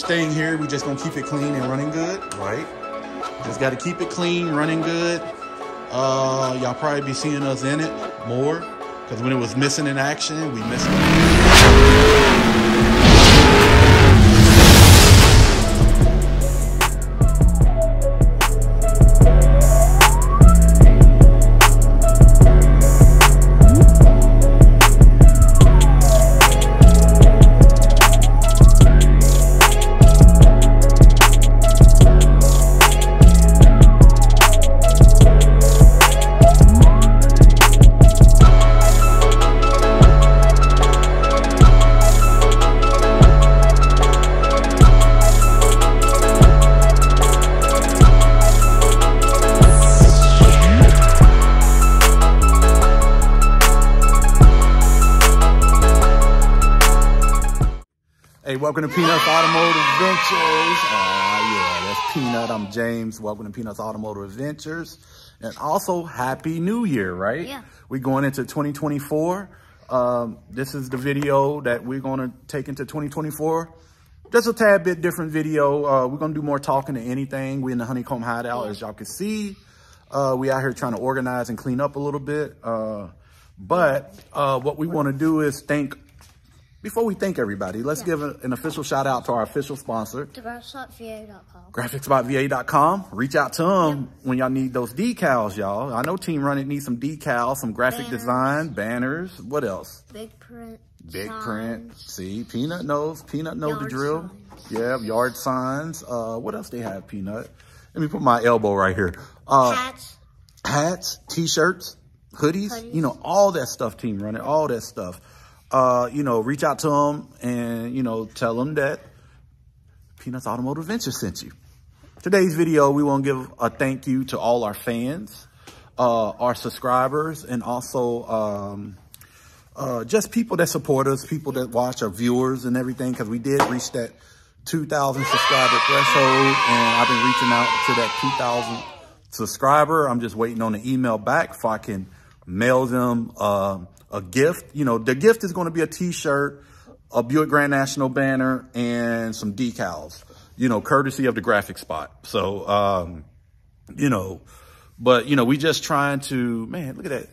Staying here, we just gonna keep it clean and running good, right? Just gotta keep it clean, running good. Uh, y'all probably be seeing us in it more because when it was missing in action, we missed it. Welcome to Peanuts Automotive Ventures. Uh, yeah, that's Peanut. I'm James. Welcome to Peanuts Automotive Adventures. And also, Happy New Year, right? Yeah. We're going into 2024. Um, this is the video that we're going to take into 2024. Just a tad bit different video. Uh, we're going to do more talking than anything. We're in the Honeycomb Hideout, Yeah. as y'all can see. Uh, we out here trying to organize and clean up a little bit. Uh, but uh, what we want to do is thank before we thank everybody, let's Yeah. give a- an official shout out to our official sponsor, TheBestShopVA.com. graphicsspotva.com. Reach out to them when y'all need those decals, y'all. I know Team Run It needs some decals, some graphic Banners. design, banners. What else? Big print. Big signs, print. See, Peanut knows. Peanut knows the drill. signs. Yeah, yard signs. Uh, what else they have, Peanut? Let me put my elbow right here. Uh, Hats. hats, t-shirts, hoodies, Hoodies. you know, all that stuff, Team Run It, all that stuff. Uh, you know, reach out to them and, you know, tell them that Peanuts Automotive Ventures sent you. Today's video, we want to give a thank you to all our fans, uh, our subscribers, and also, um, uh, just people that support us, people that watch our viewers and everything, because we did reach that 2,000 subscriber threshold, and I've been reaching out to that 2,000 subscriber. I'm just waiting on the email back if I can mail them uh, a gift. You know, the gift is going to be a T-shirt, a Buick Grand National banner, and some decals. You know, courtesy of the graphic spot. So, um, you know, but you know, we just trying to, man, look at that.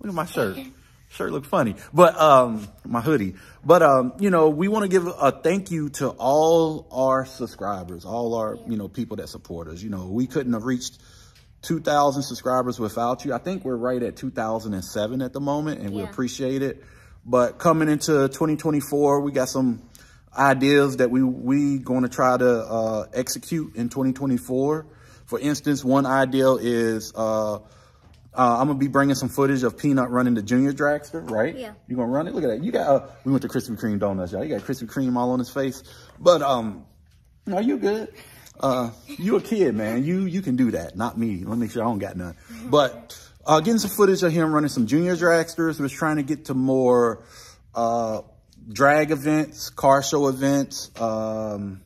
Look at my shirt. Shirt look funny, but, um, my hoodie, but, um, you know, we want to give a thank you to all our subscribers, all our, you know, people that support us. You know, we couldn't have reached 2,000 subscribers without you. I think we're right at 2007 at the moment and we appreciate it. But coming into 2024, we got some ideas that we, we going to try to, uh, execute in 2024. For instance, one idea is, uh, uh, I'm gonna be bringing some footage of Peanut running the junior dragster, right? Yeah. You gonna run it? Look at that. You got. Uh, we went to Krispy Kreme donuts, y'all. You got Krispy Kreme all on his face. But um, no, you good. Uh, you a kid, man. You you can do that. Not me. Let me make sure I don't got none. But uh, getting some footage of him running some junior dragsters. Was trying to get to more uh drag events, car show events. Um,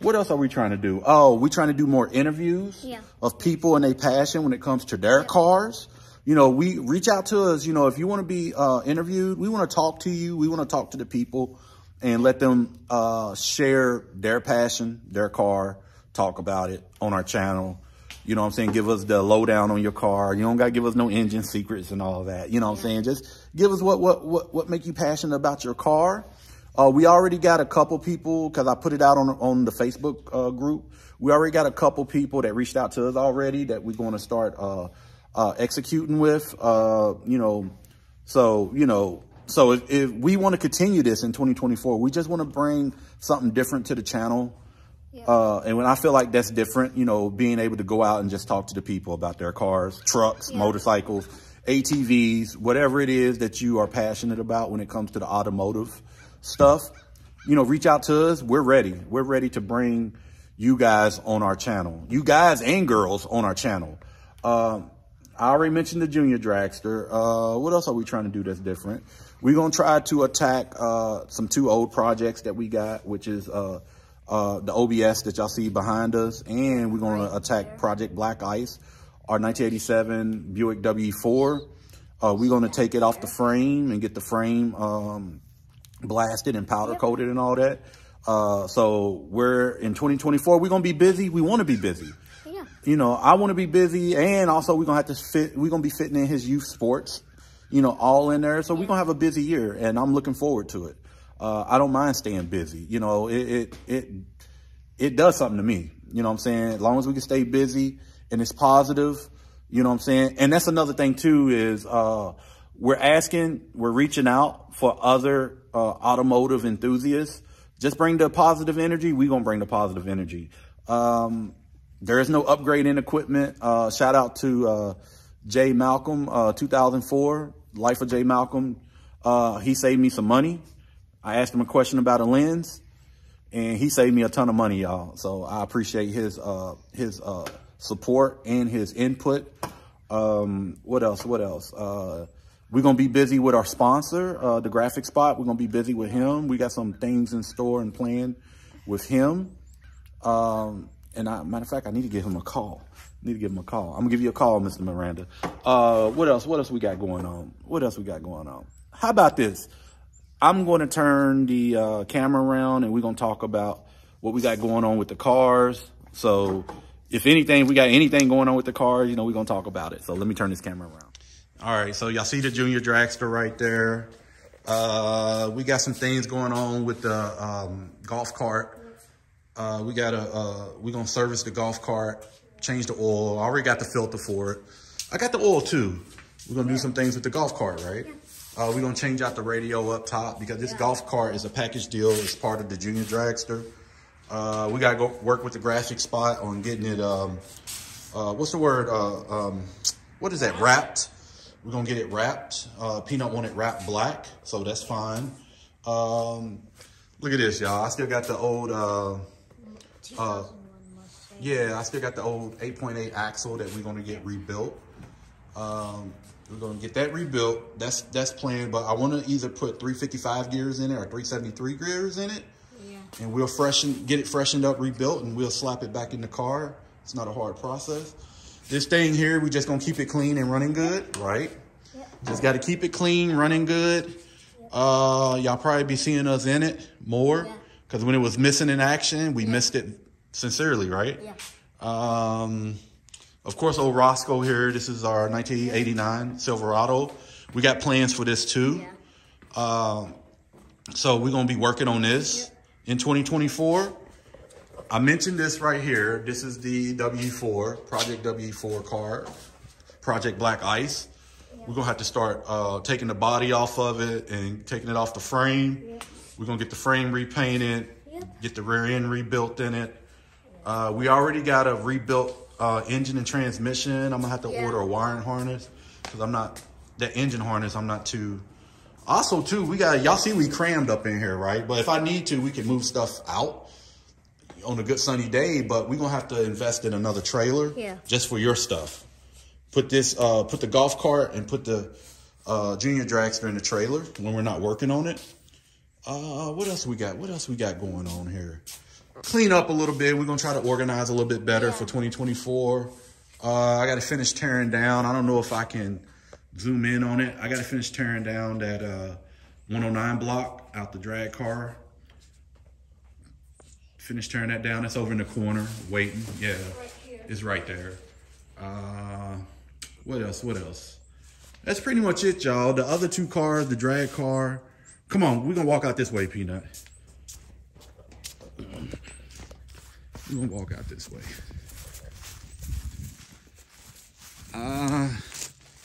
what else are we trying to do? Oh, we trying to do more interviews Yeah. of people and their passion when it comes to their cars. You know, we reach out to us. You know, if you want to be uh, interviewed, we want to talk to you. We want to talk to the people and let them uh, share their passion, their car, talk about it on our channel. You know what I'm saying? Give us the lowdown on your car. You don't got to give us no engine secrets and all that. You know what I'm saying? Just give us what, what, what, what make you passionate about your car. Uh, we already got a couple people because I put it out on on the Facebook uh, group. We already got a couple people that reached out to us already that we're going to start uh, uh, executing with. Uh, you know, so you know, so if, if we want to continue this in 2024, we just want to bring something different to the channel. Uh, and when I feel like that's different, you know, being able to go out and just talk to the people about their cars, trucks, Yeah. motorcycles, ATVs, whatever it is that you are passionate about when it comes to the automotive stuff, you know, reach out to us. We're ready. We're ready to bring you guys on our channel, you guys and girls on our channel. Um, I already mentioned the junior dragster. Uh, what else are we trying to do that's different? We're going to try to attack, uh, some two old projects that we got, which is, uh, uh, the OBS that y'all see behind us. And we're going to attack Project Black Ice, our 1987 Buick WE4. Uh, we're going to take it off the frame and get the frame, um, blasted and powder coated and all that. Uh, so we're in 2024. We're gonna be busy. We want to be busy. You know, I want to be busy, and also we're gonna have to fit. We're gonna be fitting in his youth sports. You know, all in there. So we're gonna have a busy year, and I'm looking forward to it. Uh, I don't mind staying busy. You know, it it it it does something to me. You know what I'm saying? As long as we can stay busy and it's positive, you know what I'm saying? And that's another thing too is uh, we're asking, we're reaching out for other uh, automotive enthusiasts. Just bring the positive energy. We're going to bring the positive energy. Um, there is no upgrade in equipment. Uh, shout out to uh, Jay Malcolm, uh, 2004, Life of Jay Malcolm. Uh, he saved me some money. I asked him a question about a lens and he saved me a ton of money, y'all. So I appreciate his uh, his uh, support and his input. Um, what else? What else? We're gonna be busy with our sponsor, the Graphic Spot. We're gonna be busy with him. We got some things in store and planned with him. Um, and I, matter of fact, I need to give him a call. I need to give him a call. I'm gonna give you a call, Mr. Miranda. Uh, what else? What else we got going on? What else we got going on? How about this? I'm going to turn the uh, camera around and we're going to talk about what we got going on with the cars. So if anything, we got anything going on with the cars, you know, we're going to talk about it. So let me turn this camera around. All right. So y'all see the Junior Dragster right there. Uh, we got some things going on with the um, golf cart. Uh, we got a, uh, we're going to service the golf cart, change the oil. I already got the filter for it. I got the oil too. We're going to do some things with the golf cart, right? Uh, we're gonna change out the radio up top because this yeah. golf cart is a package deal. It's part of the Junior Dragster. Uh, we gotta go work with the graphic spot on getting it. Um, uh, what's the word? Uh, um, what is that? Wrapped. We're gonna get it wrapped. Uh, Peanut wanted wrapped black, so that's fine. Um, look at this, y'all. I still got the old. Uh, yeah, I still got the old 8.8 axle that we're gonna get rebuilt. Um, we're gonna get that rebuilt. That's that's planned, but I want to either put 355 gears in it or 373 gears in it. Yeah. And we'll freshen, get it freshened up, rebuilt, and we'll slap it back in the car. It's not a hard process. This thing here, we just gonna keep it clean and running good, right? Yep. Just gotta keep it clean, running good. Yep. Uh, y'all probably be seeing us in it more because when it was missing in action, we yeah. missed it sincerely, right? Yeah. Um, of course, old Roscoe here. This is our 1989 Silverado. We got plans for this too. Yeah. Um, so we're going to be working on this yeah. in 2024. I mentioned this right here. This is the WE4, Project WE4 car, Project Black Ice. Yeah. We're going to have to start uh, taking the body off of it and taking it off the frame. We're to get the frame repainted, get the rear end rebuilt in it. Uh, we already got a rebuilt uh, engine and transmission. I'm gonna have to yeah. order a wiring harness because I'm not that engine harness. I'm not too. Also, too, we got y'all see we crammed up in here, right? But if I need to, we can move stuff out on a good sunny day. But we're gonna have to invest in another trailer, yeah, just for your stuff. Put this, uh, put the golf cart and put the uh, junior dragster in the trailer when we're not working on it. Uh, what else we got? What else we got going on here? clean up a little bit. We're going to try to organize a little bit better yeah. for 2024. Uh, I got to finish tearing down. I don't know if I can zoom in on it. I got to finish tearing down that uh, 109 block out the drag car. Finish tearing that down. It's over in the corner waiting. Yeah, right it's right there. Uh, what else? What else? That's pretty much it, y'all. The other two cars, the drag car. Come on, we're to walk out this way, Peanut. We're gonna walk out this way. Uh,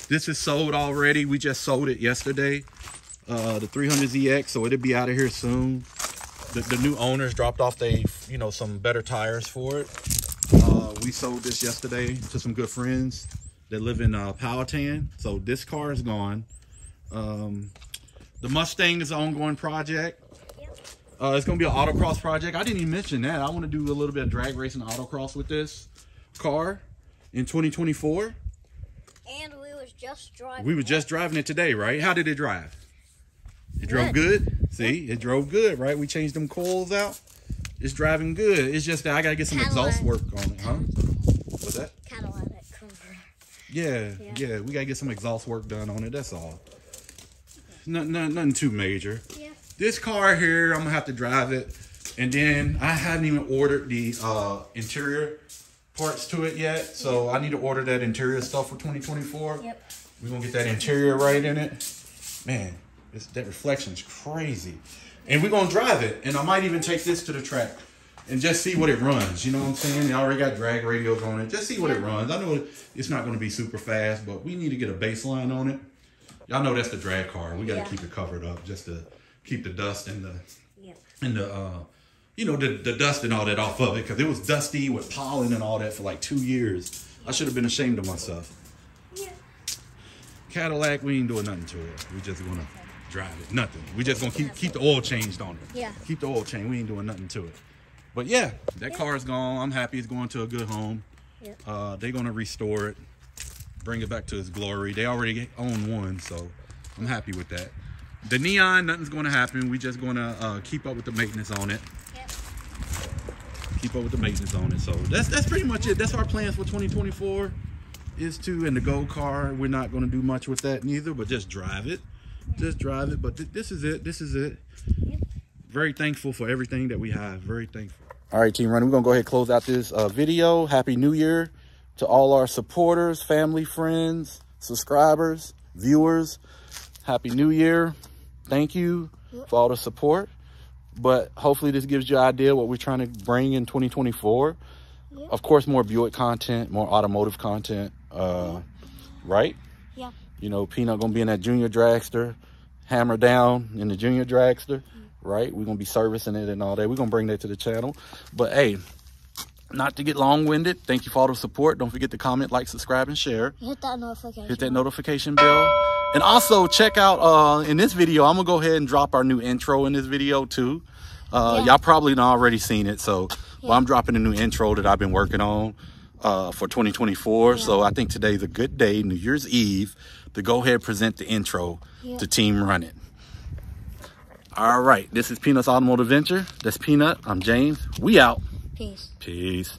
this is sold already. We just sold it yesterday. Uh, the 300ZX, so it'll be out of here soon. The, the new owners dropped off they, you know, some better tires for it. Uh, we sold this yesterday to some good friends that live in uh, Powhatan. So this car is gone. Um, the Mustang is an ongoing project. Uh, it's going to be an autocross project. I didn't even mention that. I want to do a little bit of drag racing autocross with this car in 2024. And we was just driving We were just driving it today, right? How did it drive? It drove good. See, it drove good, right? We changed them coils out. It's driving good. It's just that I got to get some Cadillac. exhaust work on it, huh? What's that? Cadillac. Yeah, yeah, yeah. We got to get some exhaust work done on it. That's all. Nothing, nothing too major. Yeah. This car here, I'm gonna have to drive it And then I haven't even ordered the uh, interior parts to it yet. So I need to order that interior stuff for 2024. Yep. We're gonna get that interior right in it. Man, it's, that reflection's crazy. And we're gonna drive it. And I might even take this to the track and just see what it runs. You know what I'm saying? They already got drag radials on it. Just see what it runs. I know it's not gonna be super fast, but we need to get a baseline on it. Y'all know that's the drag car. We gotta Yeah. keep it covered up just to keep the dust and the Yep. and the uh you know the, the dust and all that off of it because it was dusty with pollen and all that for like two years. I should have been ashamed of myself. Yeah. cadillac we ain't doing nothing to it. We just gonna drive it. Nothing. We just gonna keep keep the oil changed on it. Yeah. keep the oil change we ain't doing nothing to it. But yeah that car is gone. I'm happy it's going to a good home. Yep. uh they're gonna restore it bring it back to its glory they already own one so i'm happy with that the neon nothing's gonna happen we just gonna uh keep up with the maintenance on it Yep. keep up with the maintenance on it. So that's that's pretty much it. That's our plans for 2024 is to in the go car. We're not going to do much with that neither, but just drive it. Just drive it. But th- this is it. This is it. Very thankful for everything that we have. Very thankful. All right, Team Run It, we're going to go ahead and close out this uh, video. Happy New Year to all our supporters, family, friends, subscribers, viewers. Happy New Year. Thank you for all the support but hopefully this gives you an idea what we're trying to bring in 2024 Yeah. of course more buick content more automotive content uh right Yeah. you know peanut gonna be in that junior dragster hammer down in the junior dragster right we're gonna be servicing it and all that we're gonna bring that to the channel but hey not to get long-winded thank you for all the support. Don't forget to comment like subscribe and share. Hit that notification. hit that notification bell. And also check out uh in this video i'm gonna go ahead and drop our new intro in this video too. Uh y'all probably already seen it so well i'm dropping a new intro that i've been working on uh for 2024 so i think today's a good day new year's eve to go ahead and present the intro Yeah. to team Run It. all right this is peanuts automotive venture. That's peanut. I'm james. We out Peace. peace